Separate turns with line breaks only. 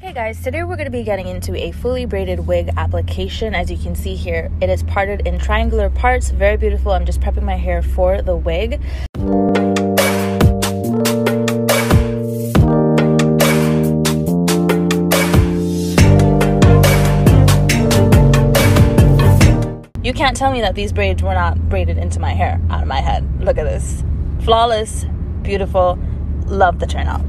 Hey guys, today we're going to be getting into a fully braided wig application. As you can see here, it is parted in triangular parts, very beautiful. I'm just prepping my hair for the wig. You can't tell me that these braids were not braided into my hair, out of my head. Look at this. Flawless, beautiful, love the turnout.